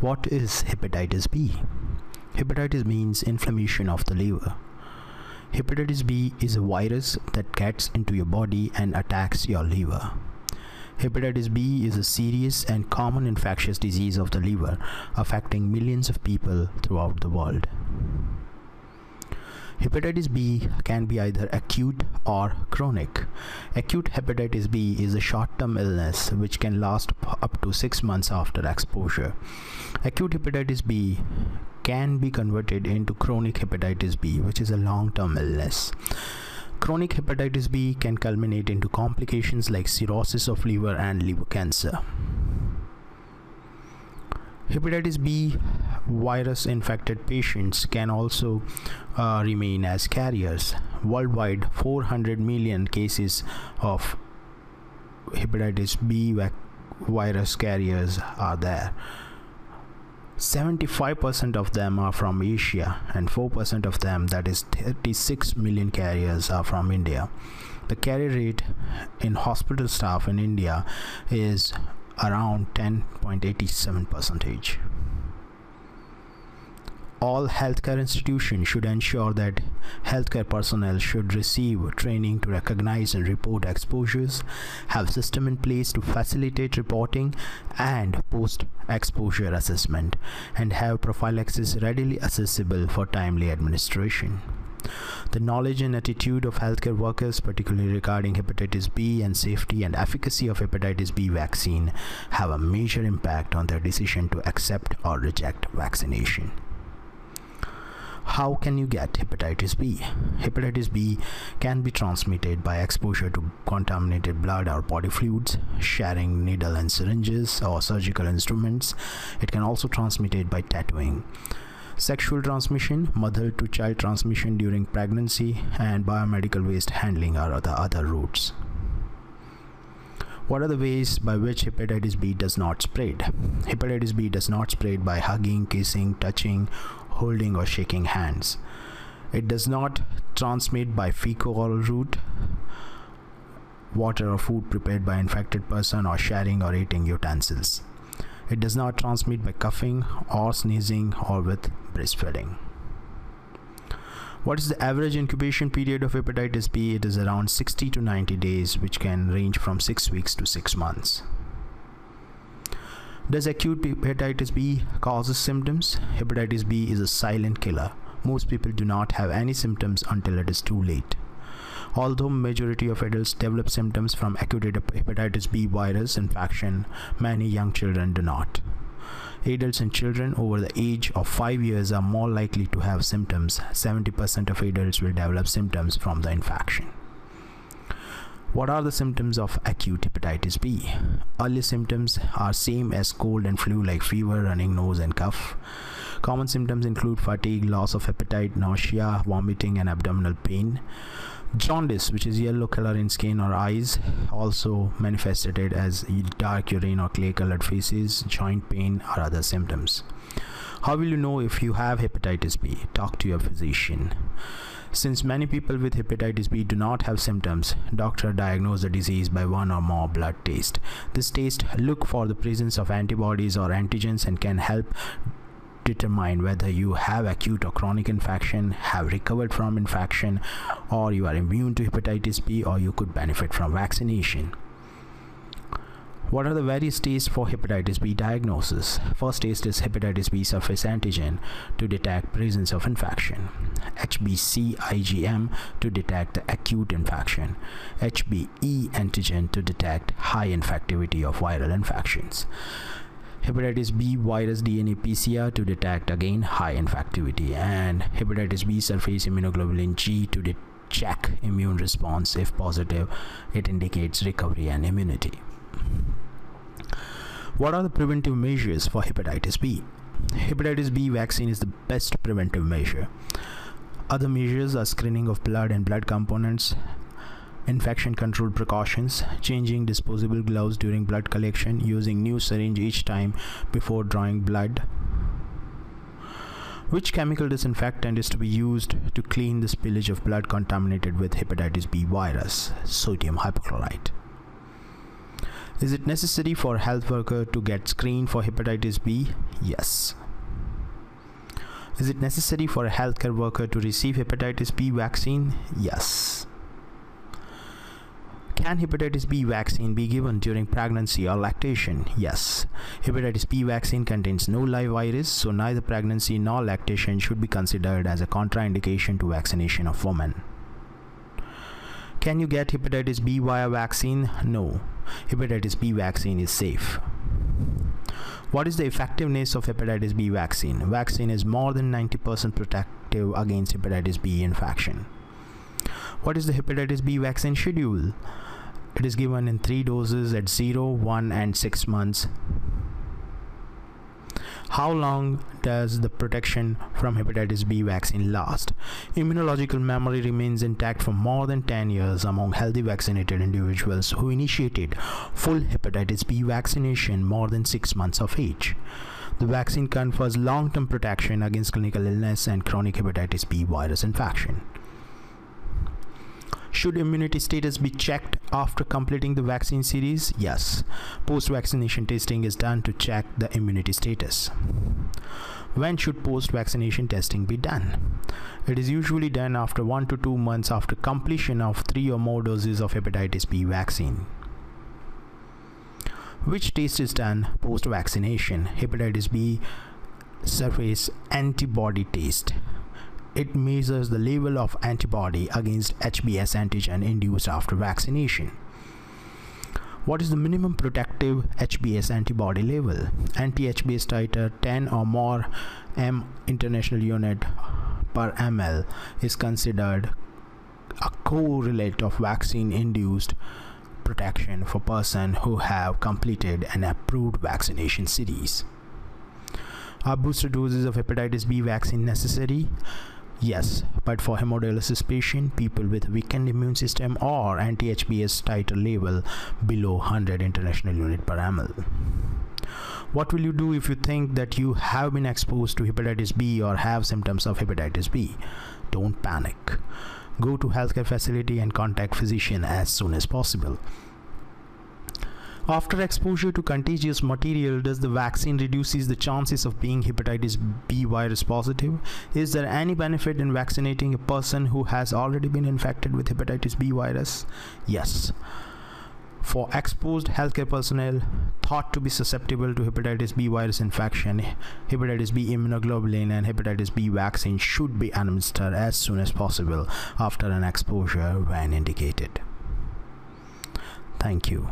What is hepatitis B? Hepatitis means inflammation of the liver. Hepatitis B is a virus that gets into your body and attacks your liver. Hepatitis B is a serious and common infectious disease of the liver, affecting millions of people throughout the world. Hepatitis B can be either acute or chronic. Acute hepatitis B is a short term illness which can last up to six months after exposure. Acute hepatitis B can be converted into chronic hepatitis B, which is a long term illness. Chronic hepatitis B can culminate into complications like cirrhosis of liver and liver cancer. Hepatitis B virus infected patients can also uh, remain as carriers. Worldwide, 400 million cases of hepatitis B virus carriers are there. 75% of them are from Asia and 4% of them that is 36 million carriers are from India. The carrier rate in hospital staff in India is around 10.87 percentage all healthcare institutions should ensure that healthcare personnel should receive training to recognize and report exposures, have system in place to facilitate reporting and post exposure assessment, and have prophylaxis readily accessible for timely administration. The knowledge and attitude of healthcare workers, particularly regarding hepatitis B and safety and efficacy of hepatitis B vaccine, have a major impact on their decision to accept or reject vaccination. How can you get hepatitis B? Hepatitis B can be transmitted by exposure to contaminated blood or body fluids, sharing needle and syringes or surgical instruments. It can also transmitted by tattooing. Sexual transmission, mother to child transmission during pregnancy, and biomedical waste handling are the other routes. What are the ways by which hepatitis B does not spread? Hepatitis B does not spread by hugging, kissing, touching, holding or shaking hands. It does not transmit by fecal route, water or food prepared by infected person or sharing or eating utensils. It does not transmit by coughing or sneezing or with breastfeeding. What is the average incubation period of hepatitis B? It is around 60 to 90 days, which can range from 6 weeks to 6 months. Does acute hepatitis B causes symptoms? Hepatitis B is a silent killer. Most people do not have any symptoms until it is too late. Although majority of adults develop symptoms from acute hepatitis B virus infection, many young children do not. Adults and children over the age of 5 years are more likely to have symptoms. 70% of adults will develop symptoms from the infection. What are the symptoms of acute hepatitis B? Early symptoms are same as cold and flu like fever, running nose and cough. Common symptoms include fatigue, loss of appetite, nausea, vomiting and abdominal pain. Jaundice, which is yellow color in skin or eyes, also manifested as dark urine or clay colored feces, joint pain or other symptoms. How will you know if you have hepatitis B? Talk to your physician. Since many people with hepatitis B do not have symptoms, doctor diagnose the disease by one or more blood tests. This test look for the presence of antibodies or antigens and can help determine whether you have acute or chronic infection, have recovered from infection, or you are immune to hepatitis B or you could benefit from vaccination. What are the various tests for hepatitis B diagnosis? First test is hepatitis B surface antigen to detect presence of infection. HBC IgM to detect the acute infection. HBe antigen to detect high infectivity of viral infections. Hepatitis B virus DNA PCR to detect again high infectivity and hepatitis B surface immunoglobulin G to check immune response if positive it indicates recovery and immunity what are the preventive measures for hepatitis B? Hepatitis B vaccine is the best preventive measure. Other measures are screening of blood and blood components, infection control precautions, changing disposable gloves during blood collection, using new syringe each time before drawing blood. Which chemical disinfectant is to be used to clean the spillage of blood contaminated with hepatitis B virus? Sodium hypochlorite. Is it necessary for a health worker to get screened for hepatitis B? Yes. Is it necessary for a healthcare worker to receive hepatitis B vaccine? Yes. Can hepatitis B vaccine be given during pregnancy or lactation? Yes. Hepatitis B vaccine contains no live virus, so neither pregnancy nor lactation should be considered as a contraindication to vaccination of women. Can you get hepatitis B via vaccine? No. Hepatitis B vaccine is safe. What is the effectiveness of hepatitis B vaccine? Vaccine is more than 90% protective against hepatitis B infection. What is the hepatitis B vaccine schedule? It is given in three doses at 0, 1, and 6 months. How long does the protection from hepatitis B vaccine last? Immunological memory remains intact for more than 10 years among healthy vaccinated individuals who initiated full hepatitis B vaccination more than 6 months of age. The vaccine confers long-term protection against clinical illness and chronic hepatitis B virus infection. Should immunity status be checked after completing the vaccine series? Yes. Post-vaccination testing is done to check the immunity status. When should post-vaccination testing be done? It is usually done after 1 to 2 months after completion of 3 or more doses of hepatitis B vaccine. Which test is done post-vaccination? Hepatitis B surface antibody test it measures the level of antibody against HBs antigen induced after vaccination. What is the minimum protective HBs antibody level? Anti-HBs titer 10 or more M international unit per ml is considered a correlate of vaccine-induced protection for person who have completed an approved vaccination series. Are booster doses of hepatitis B vaccine necessary? Yes, but for hemodialysis patient, people with weakened immune system or anti-HBs titer level below 100 international unit per ml. What will you do if you think that you have been exposed to hepatitis B or have symptoms of hepatitis B? Don't panic. Go to healthcare facility and contact physician as soon as possible. After exposure to contagious material, does the vaccine reduces the chances of being hepatitis B virus positive? Is there any benefit in vaccinating a person who has already been infected with hepatitis B virus? Yes. For exposed healthcare personnel thought to be susceptible to hepatitis B virus infection, hepatitis B immunoglobulin and hepatitis B vaccine should be administered as soon as possible after an exposure when indicated. Thank you.